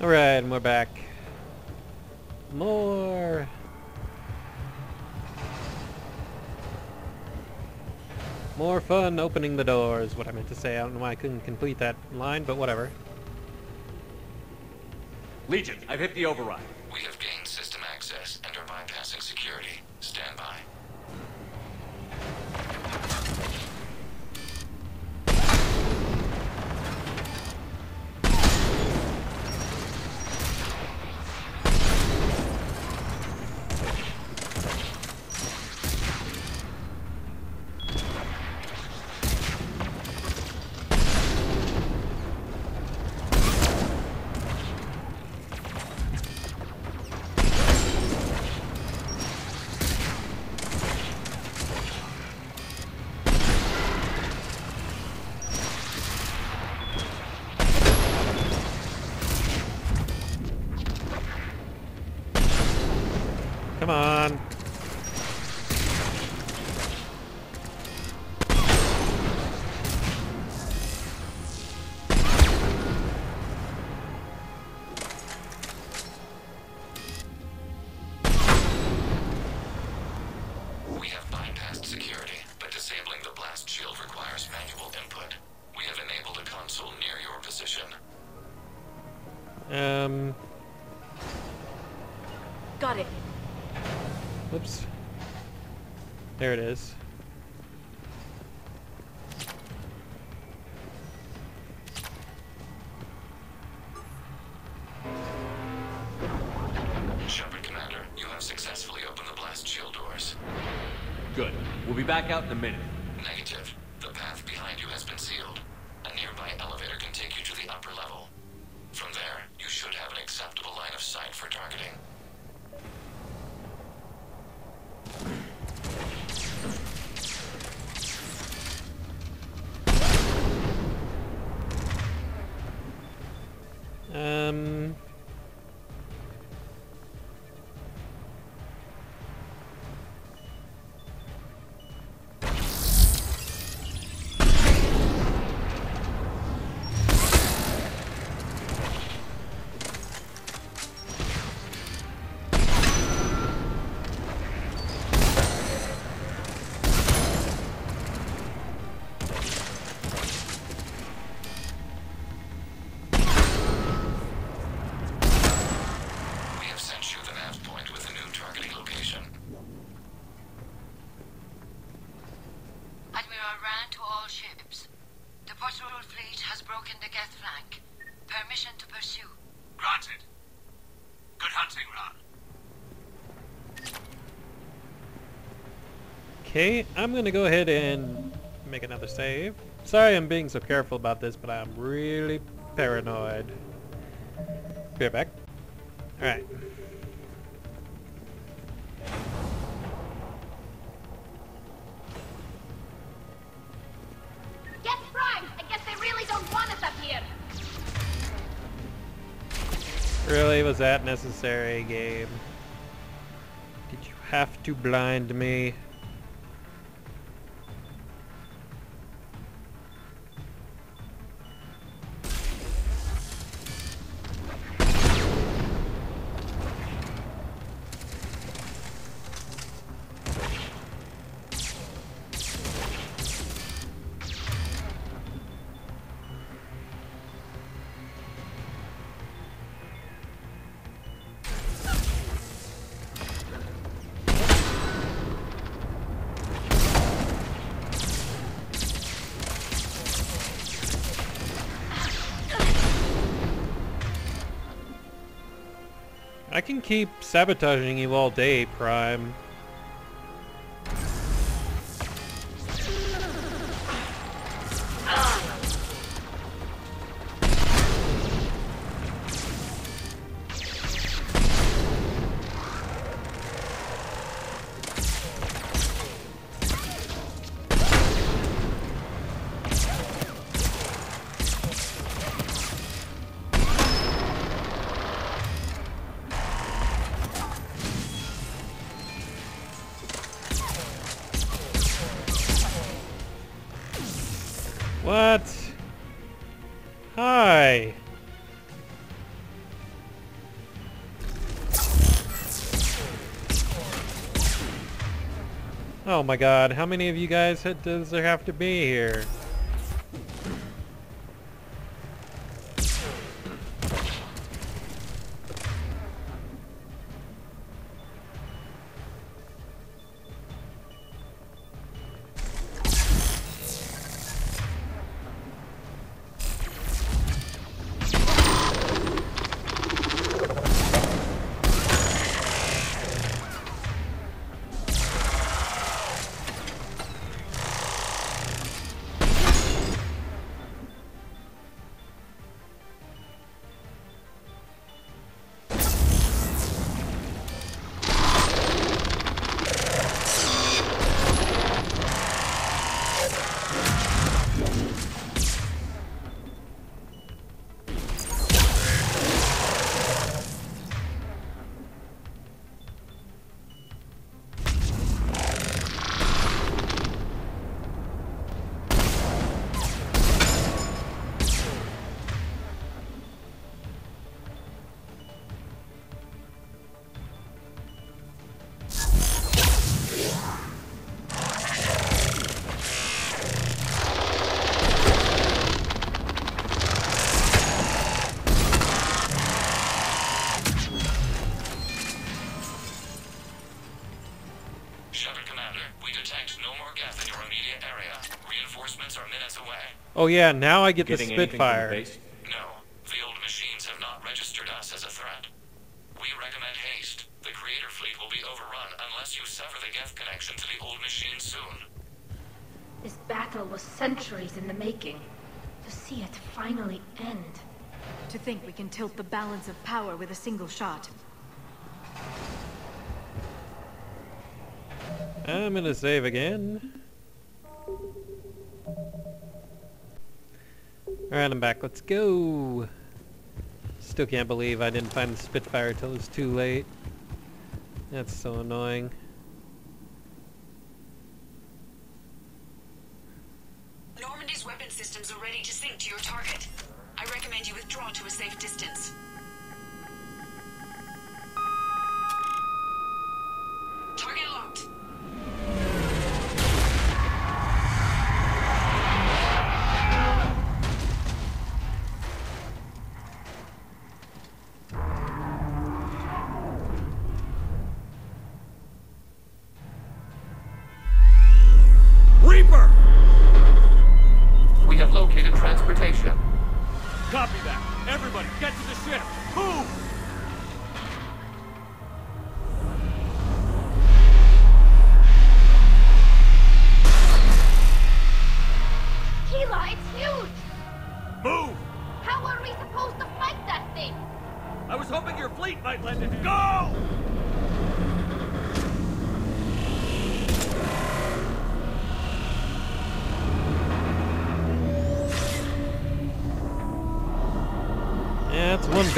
Alright, and we're back. More! More fun opening the doors, what I meant to say. I don't know why I couldn't complete that line, but whatever. Legion, I've hit the override. There it is. Shepard Commander, you have successfully opened the blast shield doors. Good. We'll be back out in a minute. Okay, I'm gonna go ahead and make another save. Sorry I'm being so careful about this, but I'm really paranoid. Be right back. Alright. Get primed! I guess they really don't want us up here! Really, was that necessary, game? Did you have to blind me? Can keep sabotaging you all day, Prime. What? Hi. Oh my god, how many of you guys does there have to be here? Oh yeah, now I get the Getting the Spitfire. base? No, the old machines have not registered us as a threat. We recommend haste. The Creator fleet will be overrun unless you sever the Geth connection to the old machine soon. This battle was centuries in the making. To see it finally end. To think we can tilt the balance of power with a single shot. I'm gonna save again. Alright, I'm back. Let's go. Still can't believe I didn't find the Spitfire till it was too late. That's so annoying. Normandy's weapon systems are ready to sync to your target. I recommend you withdraw to a safe distance.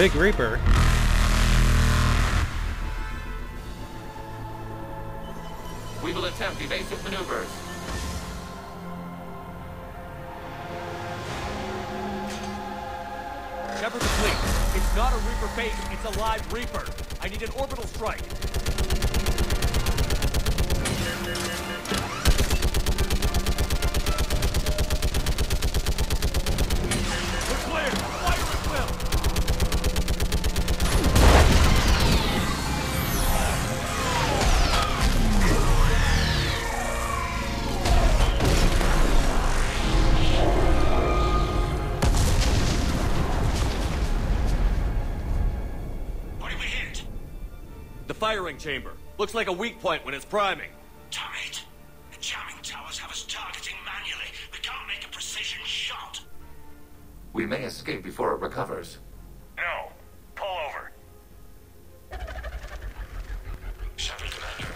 Big Reaper. Chamber. Looks like a weak point when it's priming. Damn it. The jamming towers have us targeting manually. We can't make a precision shot. We may escape before it recovers. No. Pull over. Shepard Commander,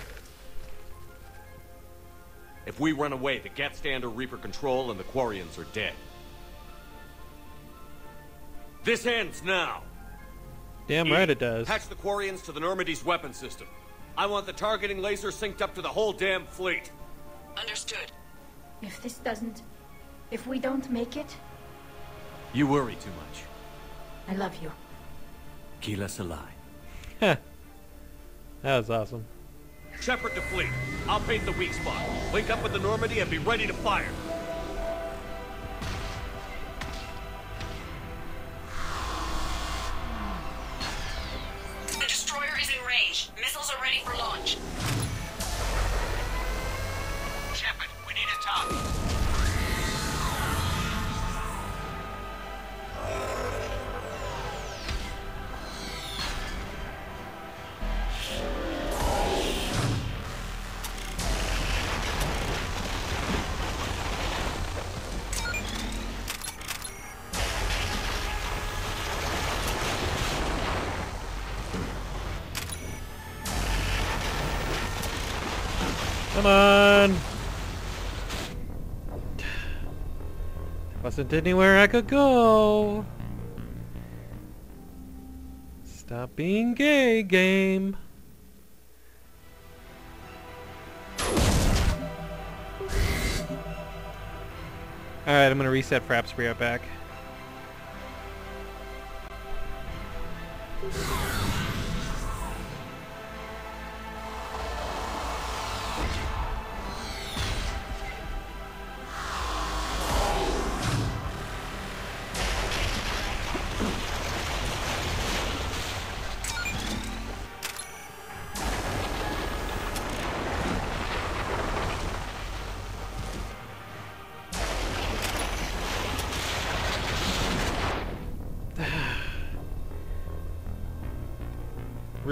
If we run away, the Geth stand under Reaper control and the Quarians are dead. This ends now. Damn right it does. Patch the Quarians to the Normandy's weapon system. I want the targeting laser synced up to the whole damn fleet. Understood. If this doesn't... If we don't make it, You worry too much. I love you. Keelah se'lai. that was awesome. Shepard to fleet. I'll paint the weak spot. Link up with the Normandy and be ready to fire. Come on! Wasn't anywhere I could go. Stop being gay, game. Alright, I'm gonna reset Fraps, be right back.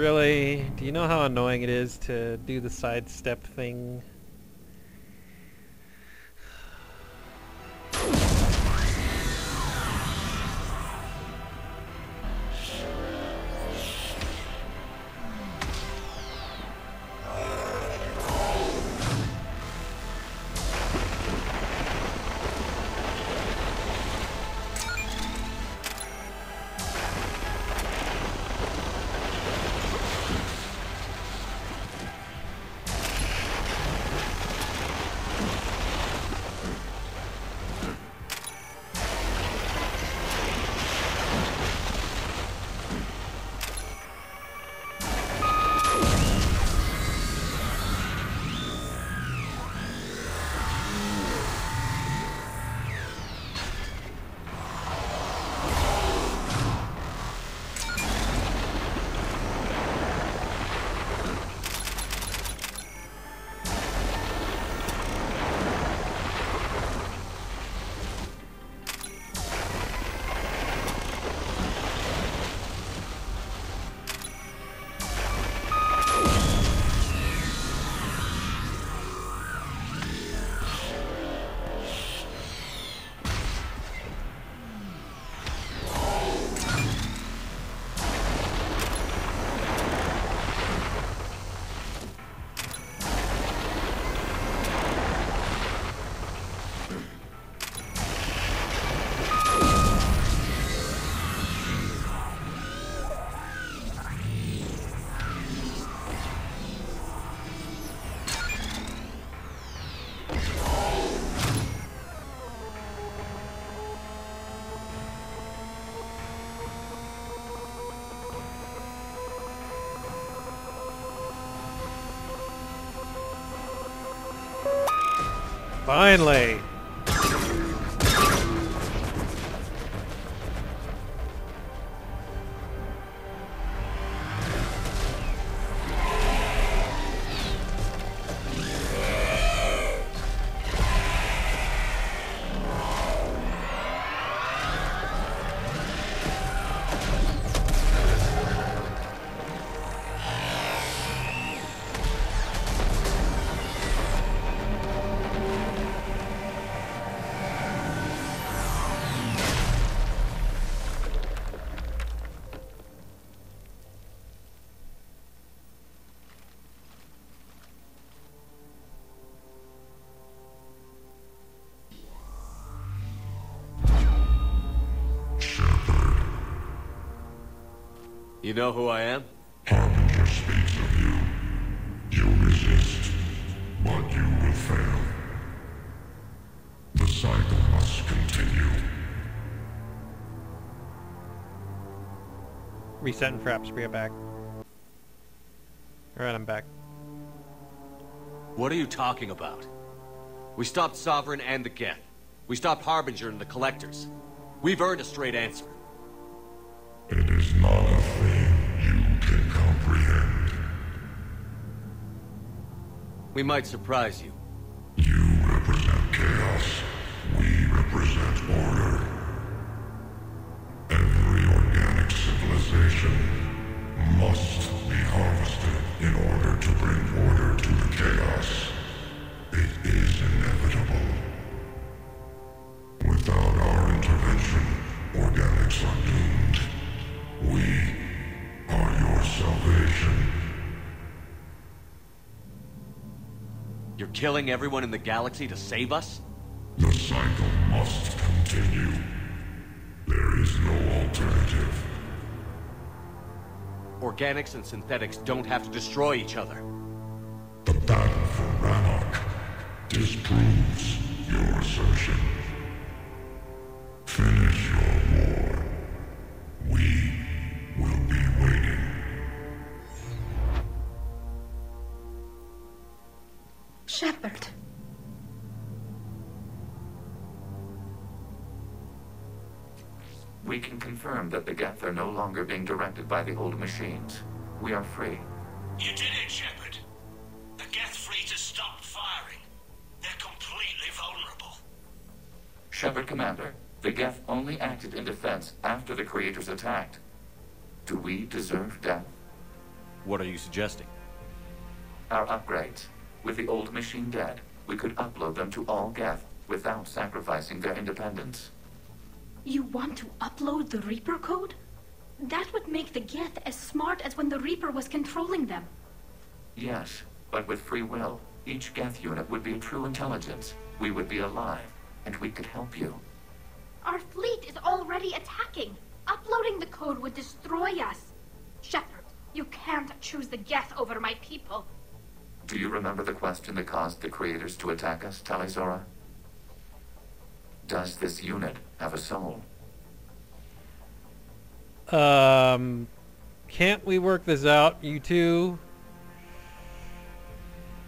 Really? Do you know how annoying it is to do the sidestep thing? Finally! You know who I am? Harbinger speaks of you. You resist, but you will fail. The cycle must continue. Resetting Fraps, be right back. Alright, I'm back. What are you talking about? We stopped Sovereign and the Geth. We stopped Harbinger and the Collectors. We've earned a straight answer. We might surprise you. You represent chaos. We represent order. Every organic civilization must be harvested in order to bring order killing everyone in the galaxy to save us? The cycle must continue. There is no alternative. Organics and synthetics don't have to destroy each other. The battle for Rannoch disproves your assertion. We can confirm that the Geth are no longer being directed by the old machines. We are free. You did it, Shepard. The Geth fleet has stopped firing. They're completely vulnerable. Shepard Commander, the Geth only acted in defense after the creators attacked. Do we deserve death? What are you suggesting? Our upgrades. With the old machine dead, we could upload them to all Geth without sacrificing their independence. You want to upload the Reaper code? That would make the Geth as smart as when the Reaper was controlling them. Yes, but with free will, each Geth unit would be a true intelligence. We would be alive, and we could help you. Our fleet is already attacking. Uploading the code would destroy us. Shepard, you can't choose the Geth over my people. Do you remember the question that caused the creators to attack us, Tali'Zorah? Does this unit have a soul? Um, can't we work this out, you two?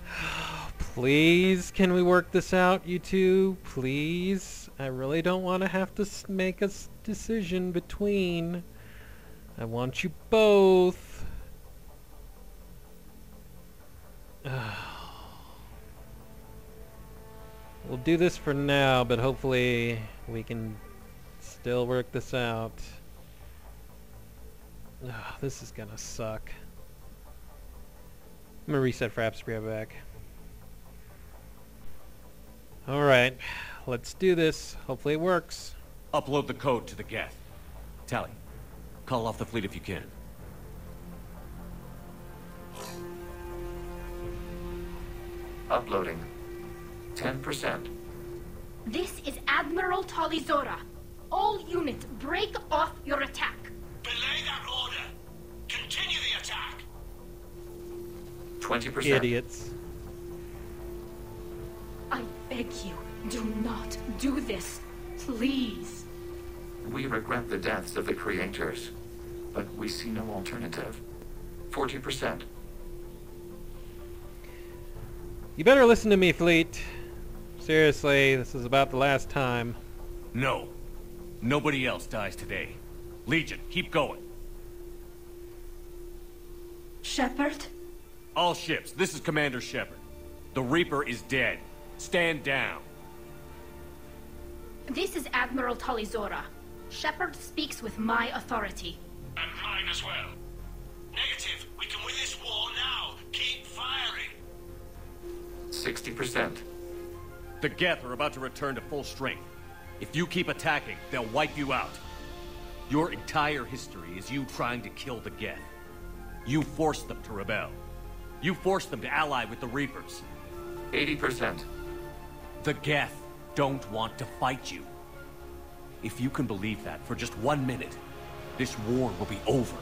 Please, can we work this out, you two? Please? I really don't want to have to make a decision between. I want you both. do this for now, but hopefully we can still work this out. Ugh, this is gonna suck. I'm gonna reset fraps, be right back. Alright, let's do this. Hopefully it works. Upload the code to the Geth. Tali, call off the fleet if you can. Uploading. 10%. This is Admiral Tali'Zorah. All units, break off your attack. Belay that order. Continue the attack. 20%. Idiots. I beg you, do not do this. Please. We regret the deaths of the creators, but we see no alternative. 40%. You better listen to me, Fleet. Seriously, this is about the last time. No. Nobody else dies today. Legion, keep going. Shepard? All ships, this is Commander Shepard. The Reaper is dead. Stand down. This is Admiral Tali'Zorah. Shepard speaks with my authority. And mine as well. Negative. We can win this war now. Keep firing. 60%. The Geth are about to return to full strength. If you keep attacking, they'll wipe you out. Your entire history is you trying to kill the Geth. You forced them to rebel. You forced them to ally with the Reapers. 80%. The Geth don't want to fight you. If you can believe that for just one minute, this war will be over.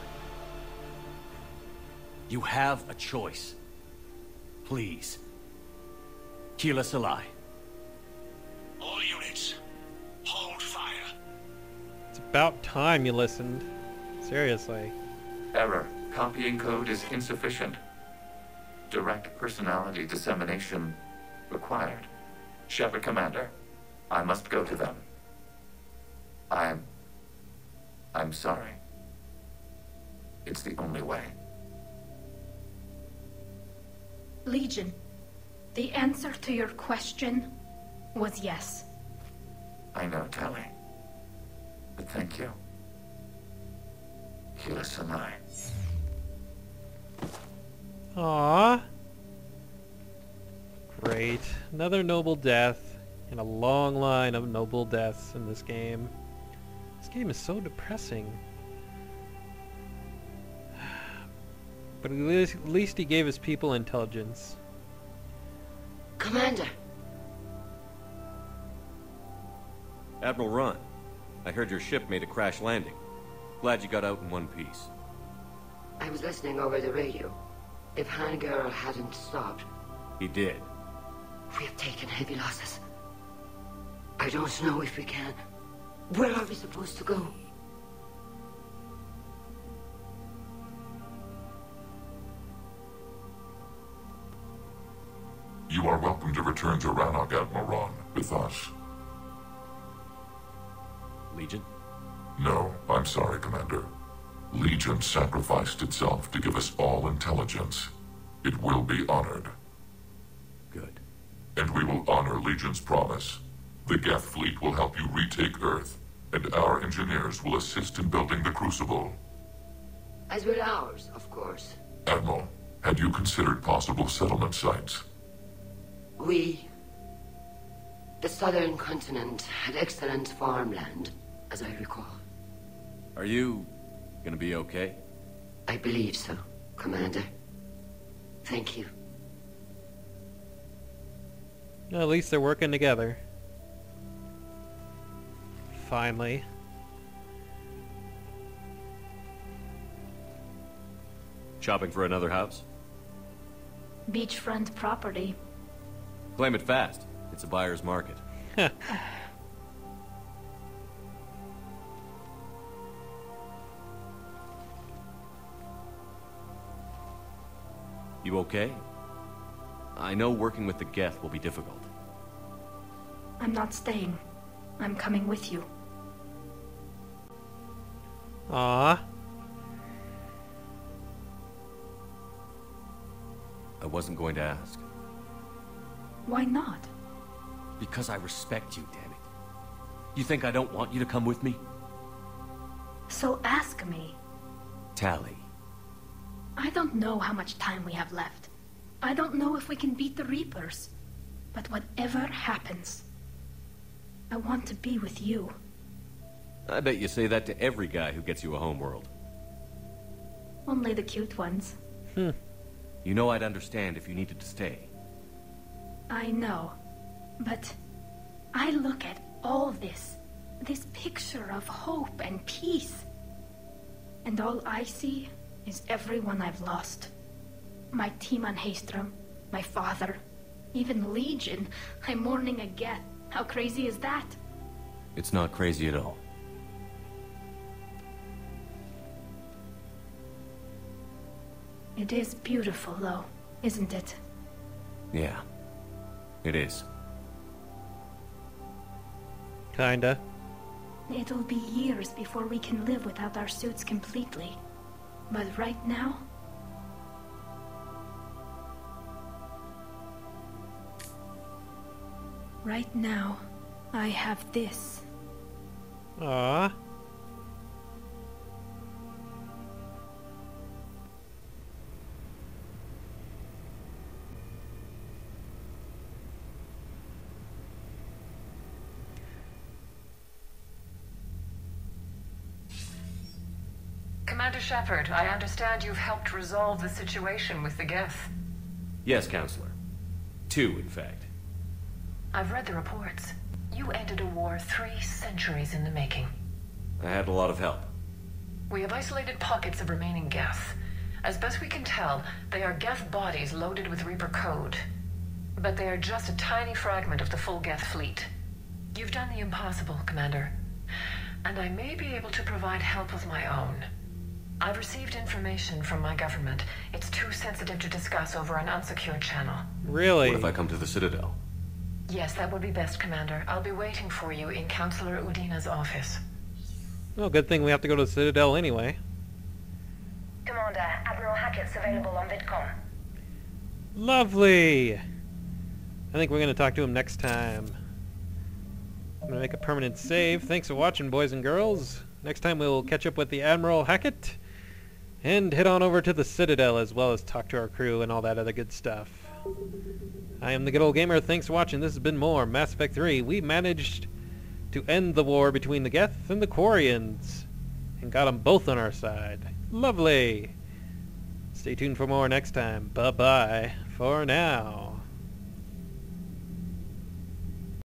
You have a choice. Please. Keelah se'lai. All about time you listened. Seriously. Error. Copying code is insufficient. Direct personality dissemination required. Shepard Commander, I must go to them. I'm... I'm sorry. It's the only way. Legion, the answer to your question was yes. I know, Tali. But thank you. Helis and I. Aww. Great. Another noble death in a long line of noble deaths in this game. This game is so depressing. But at least, at least he gave his people intelligence. Commander, Admiral Raan, I heard your ship made a crash landing. Glad you got out in one piece. I was listening over the radio. If Han'Gerrel hadn't stopped, He did. we have taken heavy losses. I don't know if we can. Where are we supposed to go? You are welcome to return to Rannoch, Admiral Raan, with us. Legion? No, I'm sorry, Commander. Legion sacrificed itself to give us all intelligence. It will be honored. Good. And we will honor Legion's promise. The Geth fleet will help you retake Earth, and our engineers will assist in building the Crucible. As will ours, of course. Admiral, had you considered possible settlement sites? We... The southern continent had excellent farmland, as I recall. Are you gonna be okay? I believe so, Commander. Thank you. Well, at least they're working together. Finally. Shopping for another house? Beachfront property. Claim it fast. It's a buyer's market. you okay? I know working with the Geth will be difficult. I'm not staying. I'm coming with you. Ah. I wasn't going to ask. Why not? Because I respect you, damn it. You think I don't want you to come with me? So ask me. Tali. I don't know how much time we have left. I don't know if we can beat the Reapers. But whatever happens, I want to be with you. I bet you say that to every guy who gets you a homeworld. Only the cute ones. Hmm. You know I'd understand if you needed to stay. I know. But I look at all this, this picture of hope and peace. And all I see is everyone I've lost. My team on Haestrom, my father, even Legion. I'm mourning a Geth. How crazy is that? It's not crazy at all. It is beautiful, though, isn't it? Yeah. It is. Kinda. It'll be years before we can live without our suits completely. But right now, right now, I have this. Aww. Commander Shepard, I understand you've helped resolve the situation with the Geth. Yes, Councilor. Two, in fact. I've read the reports. You ended a war three centuries in the making. I had a lot of help. We have isolated pockets of remaining Geth. As best we can tell, they are Geth bodies loaded with Reaper code. But they are just a tiny fragment of the full Geth fleet. You've done the impossible, Commander. And I may be able to provide help of my own. I've received information from my government. It's too sensitive to discuss over an unsecured channel. Really? What if I come to the Citadel? Yes, that would be best, Commander. I'll be waiting for you in Councilor Udina's office. Well, good thing we have to go to the Citadel anyway. Commander, Admiral Hackett's available on VidCom. Lovely! I think we're going to talk to him next time. I'm going to make a permanent save. Thanks for watching, boys and girls. Next time we'll catch up with the Admiral Hackett and head on over to the Citadel as well as talk to our crew and all that other good stuff. I am the good old gamer. Thanks for watching. This has been more Mass Effect 3. We managed to end the war between the Geth and the Quarians and got them both on our side. Lovely! Stay tuned for more next time. Bye-bye for now.